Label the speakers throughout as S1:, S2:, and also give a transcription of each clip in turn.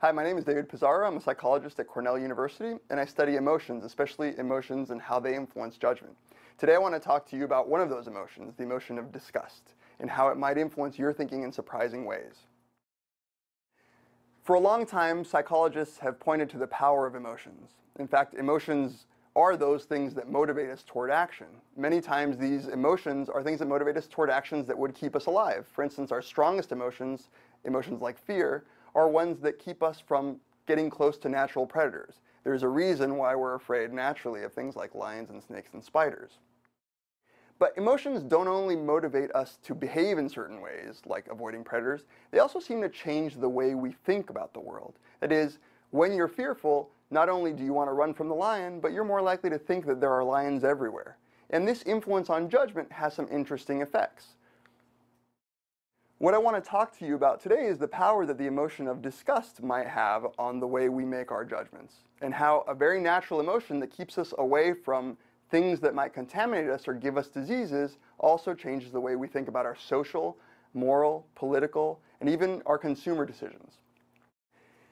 S1: Hi, my name is David Pizarro. I'm a psychologist at Cornell University, and I study emotions, especially emotions and how they influence judgment. Today, I want to talk to you about one of those emotions, the emotion of disgust, and how it might influence your thinking in surprising ways. For a long time, psychologists have pointed to the power of emotions. In fact, emotions are those things that motivate us toward action. Many times, these emotions are things that motivate us toward actions that would keep us alive. For instance, our strongest emotions, emotions like fear, are ones that keep us from getting close to natural predators. There's a reason why we're afraid naturally of things like lions and snakes and spiders. But emotions don't only motivate us to behave in certain ways, like avoiding predators, they also seem to change the way we think about the world. That is, when you're fearful, not only do you want to run from the lion, but you're more likely to think that there are lions everywhere. And this influence on judgment has some interesting effects. What I want to talk to you about today is the power that the emotion of disgust might have on the way we make our judgments, and how a very natural emotion that keeps us away from things that might contaminate us or give us diseases also changes the way we think about our social, moral, political, and even our consumer decisions.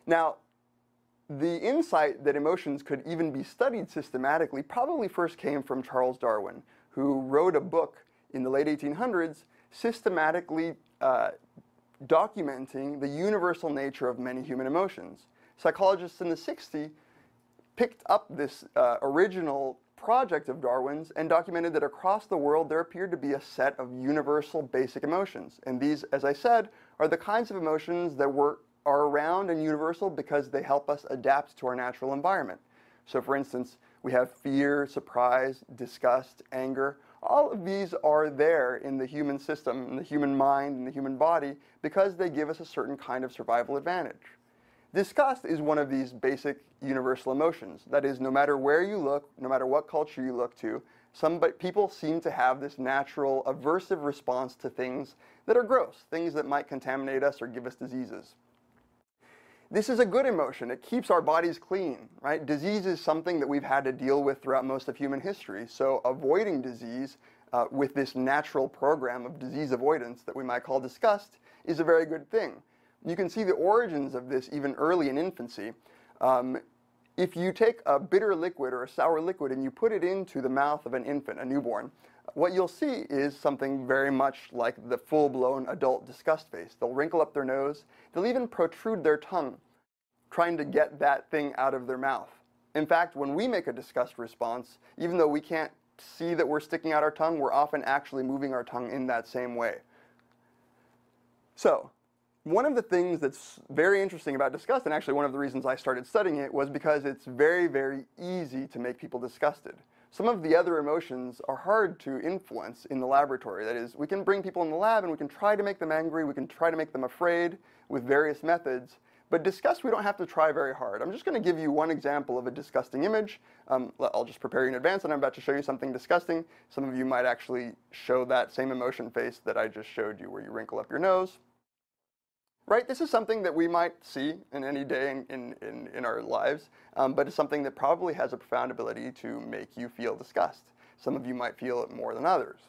S1: Now, the insight that emotions could even be studied systematically probably first came from Charles Darwin, who wrote a book in the late 1800s systematically uh, documenting the universal nature of many human emotions. Psychologists in the 60s picked up this uh, original project of Darwin's and documented that across the world there appeared to be a set of universal basic emotions. And these, as I said, are the kinds of emotions that were, are around and universal because they help us adapt to our natural environment. So for instance, we have fear, surprise, disgust, anger, all of these are there in the human system, in the human mind, in the human body, because they give us a certain kind of survival advantage. Disgust is one of these basic universal emotions. That is, no matter where you look, no matter what culture you look to, some people seem to have this natural aversive response to things that are gross, things that might contaminate us or give us diseases. This is a good emotion. It keeps our bodies clean, right? Disease is something that we've had to deal with throughout most of human history. So avoiding disease uh, with this natural program of disease avoidance that we might call disgust is a very good thing. You can see the origins of this even early in infancy. Um, if you take a bitter liquid or a sour liquid and you put it into the mouth of an infant, a newborn, what you'll see is something very much like the full-blown adult disgust face. They'll wrinkle up their nose. They'll even protrude their tongue, trying to get that thing out of their mouth. In fact, when we make a disgust response, even though we can't see that we're sticking out our tongue, we're often actually moving our tongue in that same way. So, one of the things that's very interesting about disgust, and actually one of the reasons I started studying it, was because it's very, very easy to make people disgusted. Some of the other emotions are hard to influence in the laboratory. That is, we can bring people in the lab and we can try to make them angry, we can try to make them afraid with various methods, but disgust we don't have to try very hard. I'm just going to give you one example of a disgusting image. Um, I'll just prepare you in advance and I'm about to show you something disgusting. Some of you might actually show that same emotion face that I just showed you where you wrinkle up your nose right? This is something that we might see in any day in, in, in, in our lives, um, but it's something that probably has a profound ability to make you feel disgust. Some of you might feel it more than others.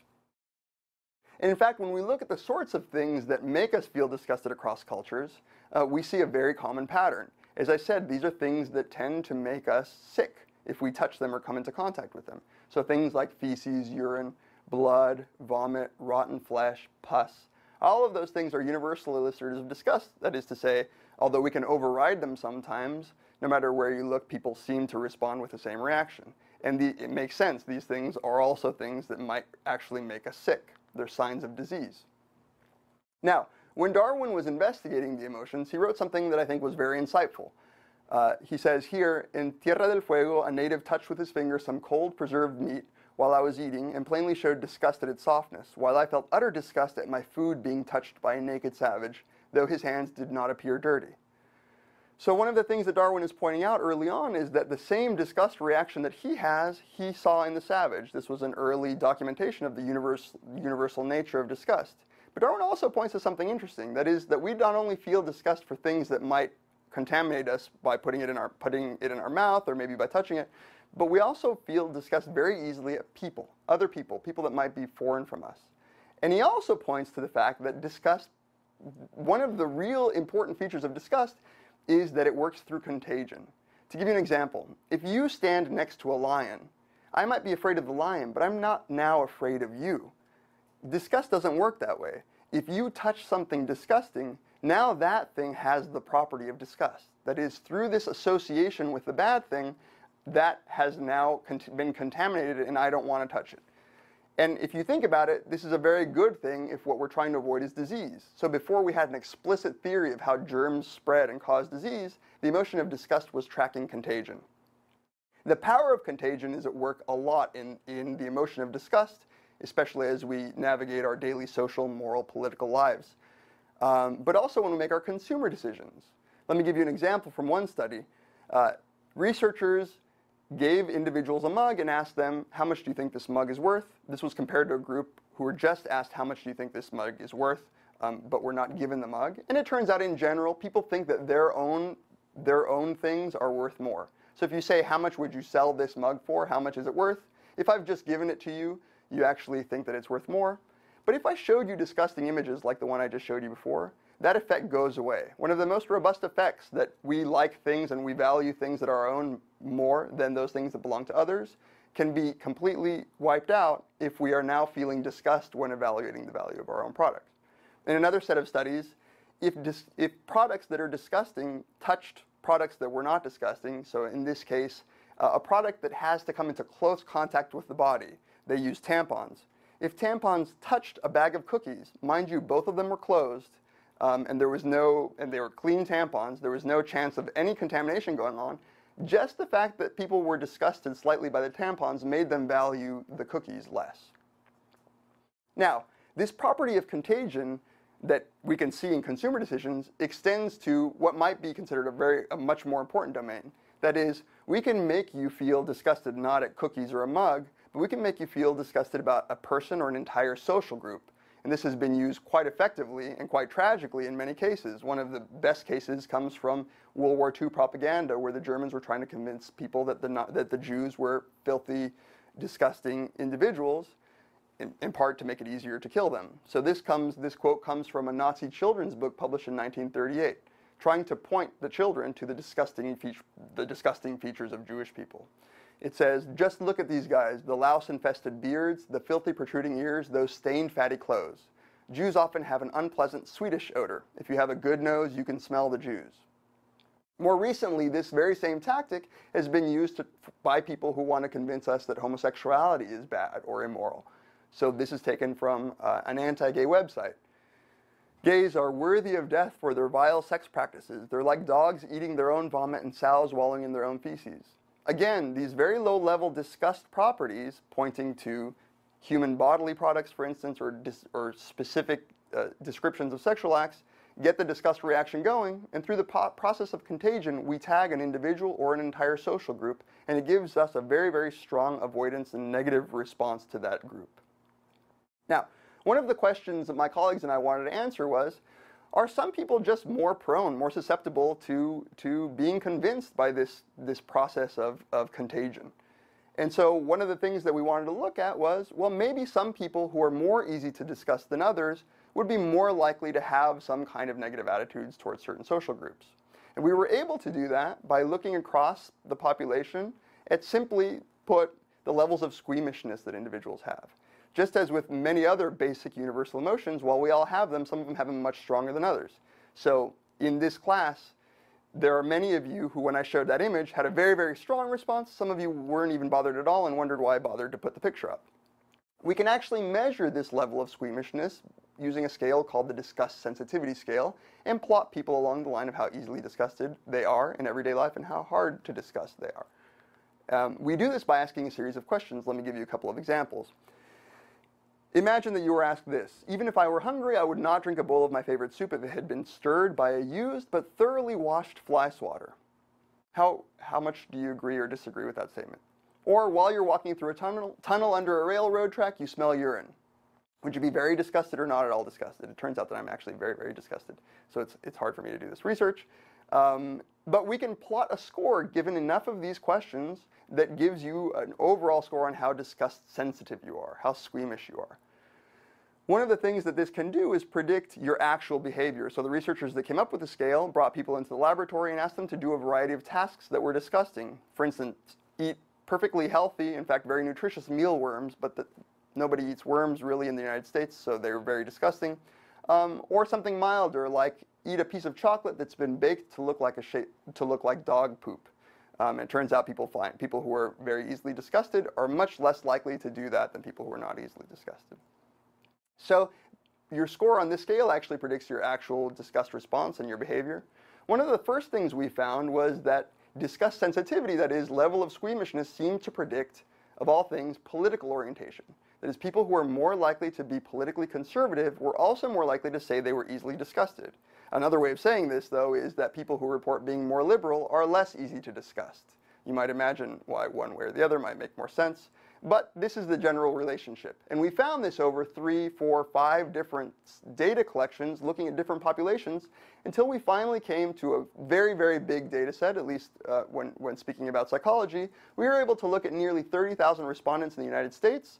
S1: And in fact, when we look at the sorts of things that make us feel disgusted across cultures, uh, we see a very common pattern. As I said, these are things that tend to make us sick if we touch them or come into contact with them. So things like feces, urine, blood, vomit, rotten flesh, pus, all of those things are universal illustrators of disgust. That is to say, although we can override them sometimes, no matter where you look, people seem to respond with the same reaction. And the, it makes sense. These things are also things that might actually make us sick. They're signs of disease. Now, when Darwin was investigating the emotions, he wrote something that I think was very insightful. Uh, he says here, in Tierra del Fuego, a native touched with his finger some cold preserved meat while I was eating and plainly showed disgust at its softness, while I felt utter disgust at my food being touched by a naked savage, though his hands did not appear dirty. So one of the things that Darwin is pointing out early on is that the same disgust reaction that he has, he saw in the savage. This was an early documentation of the universe, universal nature of disgust. But Darwin also points to something interesting, that is that we not only feel disgust for things that might contaminate us by putting it in our, putting it in our mouth or maybe by touching it, but we also feel disgust very easily at people, other people, people that might be foreign from us. And he also points to the fact that disgust, one of the real important features of disgust is that it works through contagion. To give you an example, if you stand next to a lion, I might be afraid of the lion, but I'm not now afraid of you. Disgust doesn't work that way. If you touch something disgusting, now that thing has the property of disgust. That is, through this association with the bad thing, that has now been contaminated and I don't want to touch it. And if you think about it, this is a very good thing if what we're trying to avoid is disease. So before we had an explicit theory of how germs spread and cause disease, the emotion of disgust was tracking contagion. The power of contagion is at work a lot in, in the emotion of disgust, especially as we navigate our daily social, moral, political lives, um, but also when we make our consumer decisions. Let me give you an example from one study. Uh, researchers gave individuals a mug and asked them, how much do you think this mug is worth? This was compared to a group who were just asked, how much do you think this mug is worth, um, but were not given the mug. And it turns out in general, people think that their own, their own things are worth more. So if you say, how much would you sell this mug for? How much is it worth? If I've just given it to you, you actually think that it's worth more. But if I showed you disgusting images like the one I just showed you before, that effect goes away. One of the most robust effects that we like things and we value things that are our own more than those things that belong to others can be completely wiped out if we are now feeling disgust when evaluating the value of our own product. In another set of studies, if, if products that are disgusting touched products that were not disgusting, so in this case, uh, a product that has to come into close contact with the body, they use tampons. If tampons touched a bag of cookies, mind you, both of them were closed, um, and there was no, and they were clean tampons, there was no chance of any contamination going on. Just the fact that people were disgusted slightly by the tampons made them value the cookies less. Now, this property of contagion that we can see in consumer decisions extends to what might be considered a very, a much more important domain. That is, we can make you feel disgusted not at cookies or a mug, but we can make you feel disgusted about a person or an entire social group. And this has been used quite effectively and quite tragically in many cases. One of the best cases comes from World War II propaganda, where the Germans were trying to convince people that the, that the Jews were filthy, disgusting individuals, in, in part to make it easier to kill them. So this comes, this quote comes from a Nazi children's book published in 1938, trying to point the children to the disgusting, the disgusting features of Jewish people. It says, just look at these guys, the louse-infested beards, the filthy protruding ears, those stained fatty clothes. Jews often have an unpleasant sweetish odor. If you have a good nose, you can smell the Jews. More recently, this very same tactic has been used to, by people who want to convince us that homosexuality is bad or immoral. So this is taken from uh, an anti-gay website. Gays are worthy of death for their vile sex practices. They're like dogs eating their own vomit and sows wallowing in their own feces. Again, these very low level disgust properties pointing to human bodily products, for instance, or, or specific uh, descriptions of sexual acts, get the disgust reaction going, and through the process of contagion, we tag an individual or an entire social group, and it gives us a very, very strong avoidance and negative response to that group. Now, one of the questions that my colleagues and I wanted to answer was, are some people just more prone, more susceptible to, to being convinced by this, this process of, of contagion? And so one of the things that we wanted to look at was, well, maybe some people who are more easy to discuss than others would be more likely to have some kind of negative attitudes towards certain social groups. And we were able to do that by looking across the population at simply put the levels of squeamishness that individuals have. Just as with many other basic universal emotions, while we all have them, some of them have them much stronger than others. So in this class, there are many of you who, when I showed that image, had a very, very strong response. Some of you weren't even bothered at all and wondered why I bothered to put the picture up. We can actually measure this level of squeamishness using a scale called the disgust sensitivity scale and plot people along the line of how easily disgusted they are in everyday life and how hard to disgust they are. Um, we do this by asking a series of questions. Let me give you a couple of examples. Imagine that you were asked this. Even if I were hungry, I would not drink a bowl of my favorite soup if it had been stirred by a used but thoroughly washed fly swatter. How, how much do you agree or disagree with that statement? Or while you're walking through a tunnel, tunnel under a railroad track, you smell urine. Would you be very disgusted or not at all disgusted? It turns out that I'm actually very, very disgusted. So it's, it's hard for me to do this research. Um, but we can plot a score given enough of these questions that gives you an overall score on how disgust sensitive you are, how squeamish you are. One of the things that this can do is predict your actual behavior. So the researchers that came up with the scale brought people into the laboratory and asked them to do a variety of tasks that were disgusting. For instance, eat perfectly healthy, in fact, very nutritious mealworms, but the, nobody eats worms really in the United States, so they're very disgusting. Um, or something milder, like eat a piece of chocolate that's been baked to look like a shape, to look like dog poop. Um, it turns out people find people who are very easily disgusted are much less likely to do that than people who are not easily disgusted. So your score on this scale actually predicts your actual disgust response and your behavior. One of the first things we found was that disgust sensitivity, that is, level of squeamishness, seemed to predict, of all things, political orientation. That is, people who are more likely to be politically conservative were also more likely to say they were easily disgusted. Another way of saying this, though, is that people who report being more liberal are less easy to disgust. You might imagine why one way or the other might make more sense, but this is the general relationship. And we found this over three, four, five different data collections looking at different populations until we finally came to a very, very big data set, at least uh, when, when speaking about psychology. We were able to look at nearly 30,000 respondents in the United States.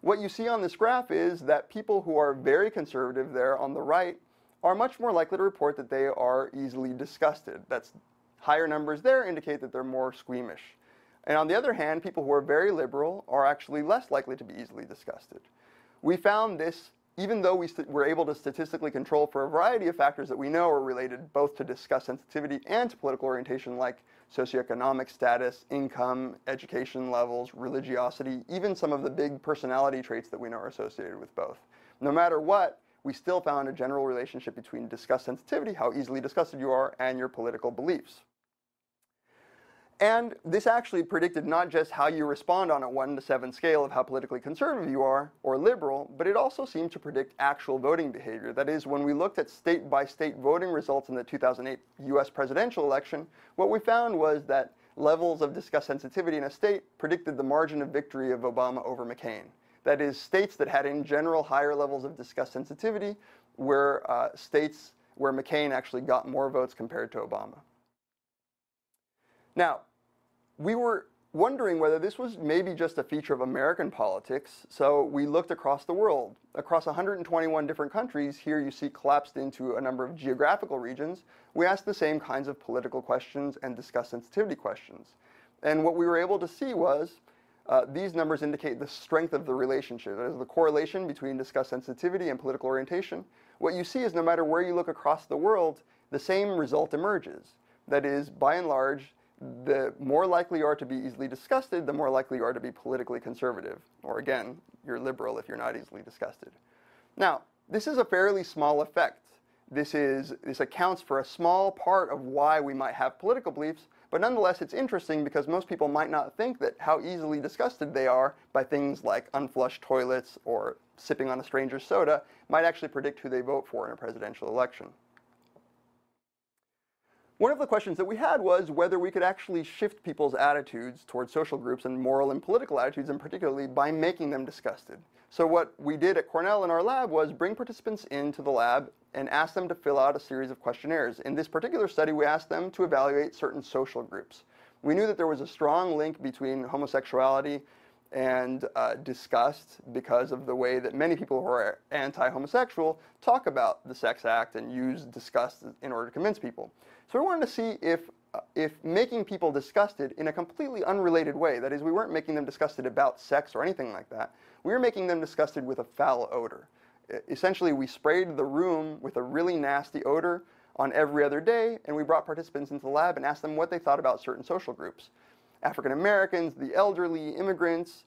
S1: What you see on this graph is that people who are very conservative there on the right are much more likely to report that they are easily disgusted. That's higher numbers there indicate that they're more squeamish. And on the other hand, people who are very liberal are actually less likely to be easily disgusted. We found this even though we were able to statistically control for a variety of factors that we know are related both to disgust sensitivity and to political orientation like socioeconomic status, income, education levels, religiosity, even some of the big personality traits that we know are associated with both. No matter what, we still found a general relationship between disgust sensitivity, how easily disgusted you are, and your political beliefs. And this actually predicted not just how you respond on a 1 to 7 scale of how politically conservative you are or liberal, but it also seemed to predict actual voting behavior. That is, when we looked at state by state voting results in the 2008 US presidential election, what we found was that levels of disgust sensitivity in a state predicted the margin of victory of Obama over McCain. That is, states that had in general higher levels of disgust sensitivity were uh, states where McCain actually got more votes compared to Obama. Now, we were wondering whether this was maybe just a feature of American politics, so we looked across the world. Across 121 different countries, here you see collapsed into a number of geographical regions, we asked the same kinds of political questions and disgust sensitivity questions. And what we were able to see was uh, these numbers indicate the strength of the relationship. That is the correlation between disgust sensitivity and political orientation. What you see is no matter where you look across the world, the same result emerges. That is, by and large, the more likely you are to be easily disgusted, the more likely you are to be politically conservative. Or again, you're liberal if you're not easily disgusted. Now, this is a fairly small effect. This, is, this accounts for a small part of why we might have political beliefs, but nonetheless it's interesting because most people might not think that how easily disgusted they are by things like unflushed toilets or sipping on a stranger's soda might actually predict who they vote for in a presidential election. One of the questions that we had was whether we could actually shift people's attitudes towards social groups and moral and political attitudes and particularly by making them disgusted. So what we did at Cornell in our lab was bring participants into the lab and ask them to fill out a series of questionnaires. In this particular study, we asked them to evaluate certain social groups. We knew that there was a strong link between homosexuality and uh, disgust because of the way that many people who are anti-homosexual talk about the sex act and use disgust in order to convince people. So we wanted to see if, uh, if making people disgusted in a completely unrelated way, that is, we weren't making them disgusted about sex or anything like that, we were making them disgusted with a foul odor. Essentially, we sprayed the room with a really nasty odor on every other day, and we brought participants into the lab and asked them what they thought about certain social groups. African Americans, the elderly, immigrants,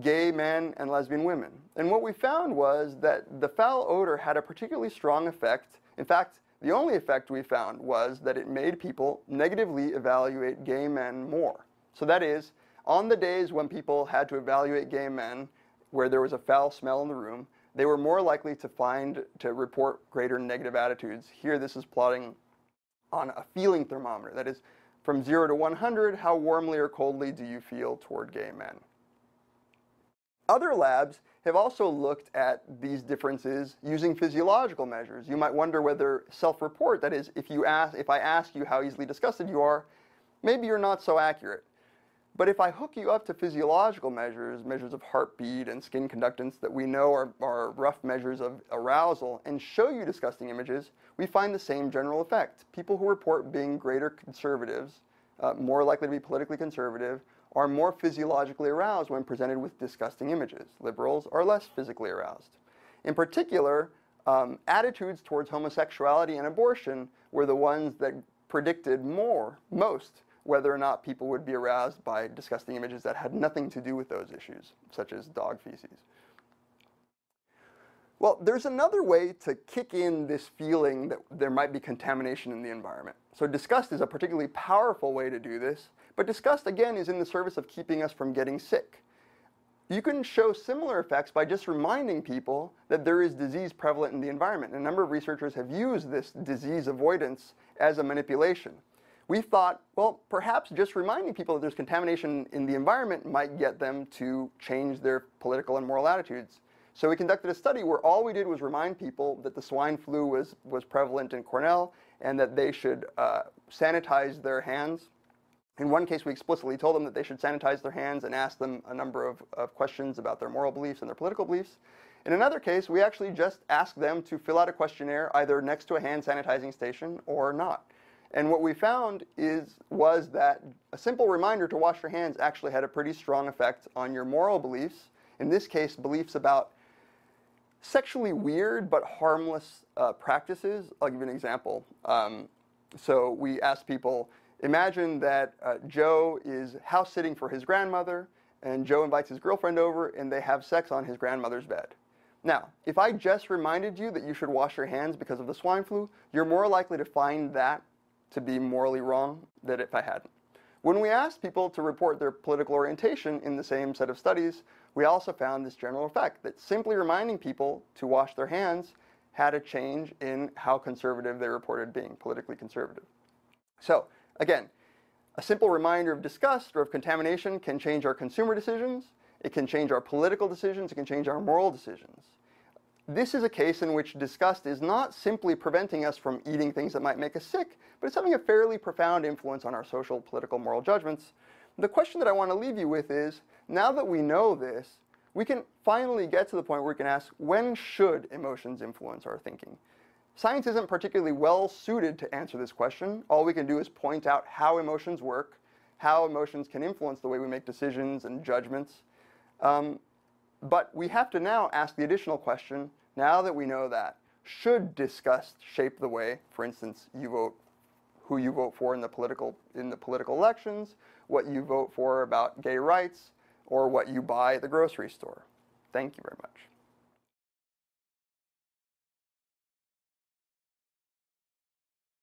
S1: gay men, and lesbian women. And what we found was that the foul odor had a particularly strong effect. In fact, the only effect we found was that it made people negatively evaluate gay men more. So that is, on the days when people had to evaluate gay men where there was a foul smell in the room, they were more likely to find, to report greater negative attitudes. Here this is plotting on a feeling thermometer. That is, from 0 to 100, how warmly or coldly do you feel toward gay men? Other labs have also looked at these differences using physiological measures. You might wonder whether self-report, that is, if, you ask, if I ask you how easily disgusted you are, maybe you're not so accurate. But if I hook you up to physiological measures, measures of heartbeat and skin conductance that we know are, are rough measures of arousal, and show you disgusting images, we find the same general effect. People who report being greater conservatives, uh, more likely to be politically conservative, are more physiologically aroused when presented with disgusting images. Liberals are less physically aroused. In particular, um, attitudes towards homosexuality and abortion were the ones that predicted more, most, whether or not people would be aroused by disgusting images that had nothing to do with those issues, such as dog feces. Well, there's another way to kick in this feeling that there might be contamination in the environment. So disgust is a particularly powerful way to do this, but disgust again is in the service of keeping us from getting sick. You can show similar effects by just reminding people that there is disease prevalent in the environment. And a number of researchers have used this disease avoidance as a manipulation. We thought, well, perhaps just reminding people that there's contamination in the environment might get them to change their political and moral attitudes. So we conducted a study where all we did was remind people that the swine flu was, was prevalent in Cornell and that they should uh, sanitize their hands. In one case, we explicitly told them that they should sanitize their hands and ask them a number of, of questions about their moral beliefs and their political beliefs. In another case, we actually just asked them to fill out a questionnaire either next to a hand sanitizing station or not. And what we found is was that a simple reminder to wash your hands actually had a pretty strong effect on your moral beliefs. In this case, beliefs about sexually weird but harmless uh, practices. I'll give you an example. Um, so we asked people, imagine that uh, Joe is house sitting for his grandmother, and Joe invites his girlfriend over, and they have sex on his grandmother's bed. Now, if I just reminded you that you should wash your hands because of the swine flu, you're more likely to find that to be morally wrong than if I hadn't. When we asked people to report their political orientation in the same set of studies, we also found this general effect that simply reminding people to wash their hands had a change in how conservative they reported being, politically conservative. So, again, a simple reminder of disgust or of contamination can change our consumer decisions, it can change our political decisions, it can change our moral decisions. This is a case in which disgust is not simply preventing us from eating things that might make us sick, but it's having a fairly profound influence on our social, political, moral judgments. The question that I want to leave you with is, now that we know this, we can finally get to the point where we can ask, when should emotions influence our thinking? Science isn't particularly well suited to answer this question. All we can do is point out how emotions work, how emotions can influence the way we make decisions and judgments. Um, but we have to now ask the additional question, now that we know that, should disgust shape the way, for instance, you vote who you vote for in the political in the political elections, what you vote for about gay rights, or what you buy at the grocery store. Thank you very much.